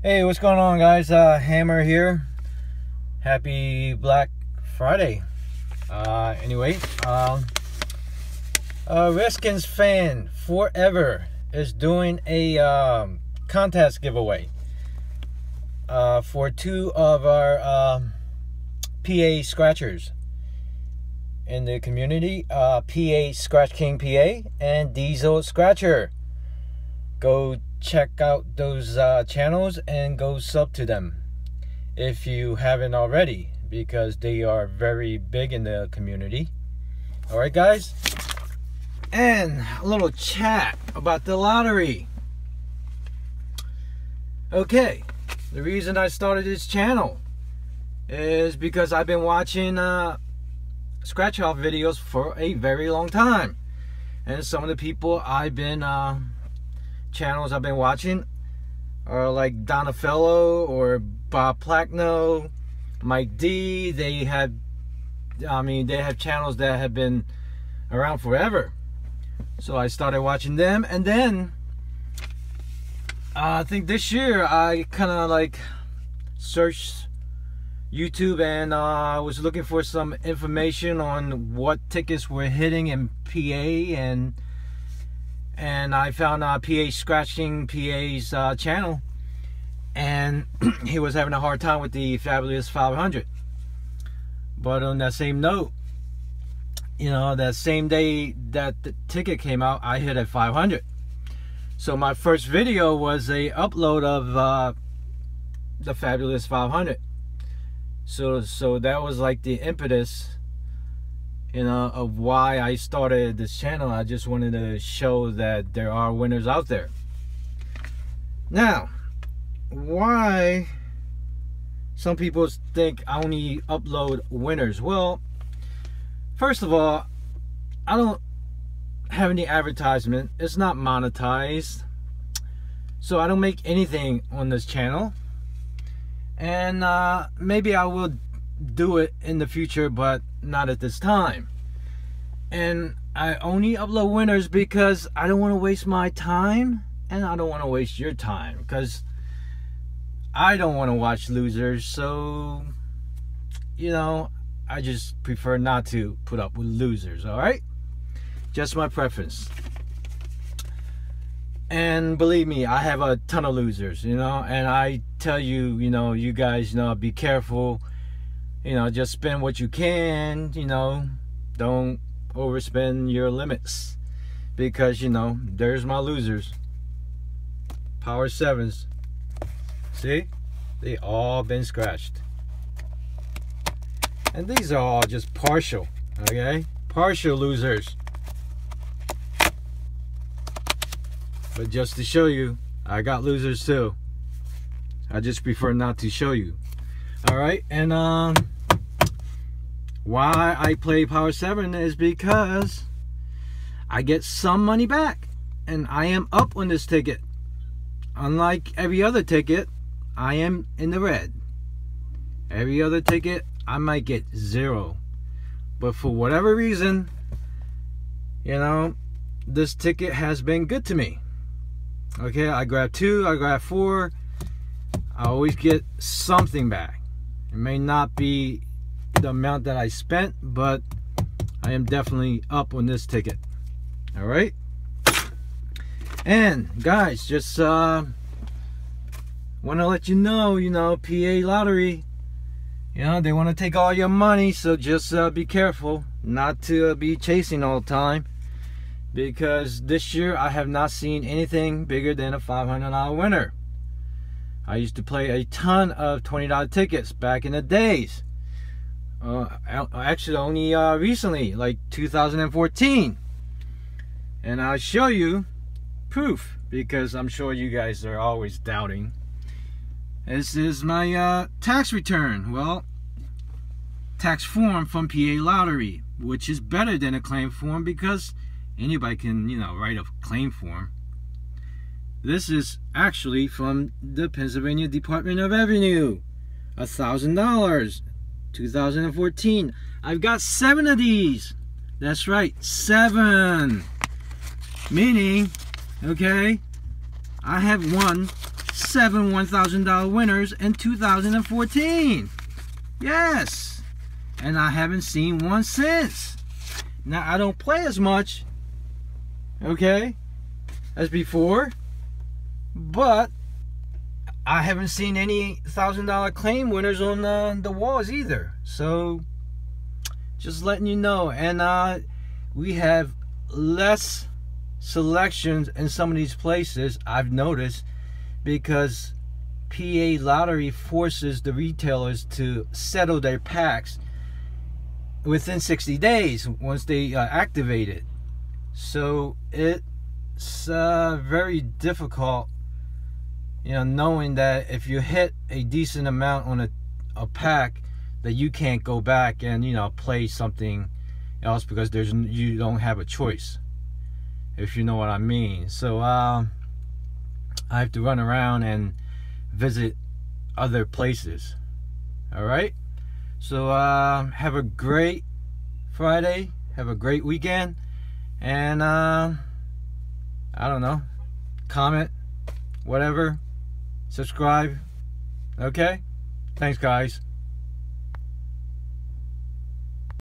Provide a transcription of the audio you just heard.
Hey, what's going on, guys? Uh, Hammer here. Happy Black Friday. Uh, anyway, um, uh, Redskins fan forever is doing a um, contest giveaway uh, for two of our um, PA scratchers in the community. Uh, PA Scratch King PA and Diesel Scratcher. Go check out those uh, channels and go sub to them if you haven't already because they are very big in the community. All right guys. And a little chat about the lottery. Okay the reason I started this channel is because I've been watching uh, scratch off videos for a very long time. And some of the people I've been uh, channels I've been watching are like Donatello or Bob Plackno, Mike D. They have, I mean, they have channels that have been around forever. So I started watching them, and then uh, I think this year I kind of like searched YouTube and I uh, was looking for some information on what tickets were hitting in PA and and I found uh, PA Scratch King PA's uh, channel, and he was having a hard time with the Fabulous 500. But on that same note, you know, that same day that the ticket came out, I hit a 500. So my first video was a upload of uh, the Fabulous 500. So so that was like the impetus you know of why I started this channel. I just wanted to show that there are winners out there. Now why some people think I only upload winners? Well first of all I don't have any advertisement. It's not monetized. So I don't make anything on this channel. And uh, maybe I will do it in the future, but not at this time. And I only upload winners because I don't want to waste my time and I don't want to waste your time because I don't want to watch losers. So, you know, I just prefer not to put up with losers, all right? Just my preference. And believe me, I have a ton of losers, you know, and I tell you, you know, you guys, you know, be careful you know, just spend what you can, you know, don't overspend your limits because, you know, there's my losers. Power sevens. See? They all been scratched. And these are all just partial, okay? Partial losers. But just to show you, I got losers too. I just prefer not to show you all right and um why I play Power 7 is because I get some money back and I am up on this ticket. Unlike every other ticket I am in the red. Every other ticket I might get zero. But for whatever reason you know this ticket has been good to me. Okay I grab two I grab four. I always get something back. It may not be the amount that I spent, but I am definitely up on this ticket. All right. And guys, just uh, want to let you know, you know, PA lottery, you know, they want to take all your money, so just uh, be careful not to uh, be chasing all the time. Because this year I have not seen anything bigger than a $500 winner. I used to play a ton of $20 tickets back in the days. Uh, actually, only uh, recently, like 2014. And I'll show you proof because I'm sure you guys are always doubting. This is my uh, tax return. Well, tax form from PA Lottery, which is better than a claim form because anybody can, you know, write a claim form. This is actually from the Pennsylvania Department of Revenue. A thousand dollars. 2014. I've got seven of these. That's right, seven. Meaning, okay, I have won seven $1,000 winners in 2014. Yes. And I haven't seen one since. Now, I don't play as much, okay, as before, but I haven't seen any $1,000 claim winners on uh, the walls either. So, just letting you know. And uh, we have less selections in some of these places, I've noticed, because PA Lottery forces the retailers to settle their packs within 60 days once they uh, activate it. So it's uh, very difficult, you know, knowing that if you hit a decent amount on a, a pack, that you can't go back and you know play something else because there's you don't have a choice if you know what I mean. So um, I have to run around and visit other places. All right? So uh, have a great Friday. Have a great weekend. And uh, I don't know. Comment. Whatever subscribe. Okay? Thanks guys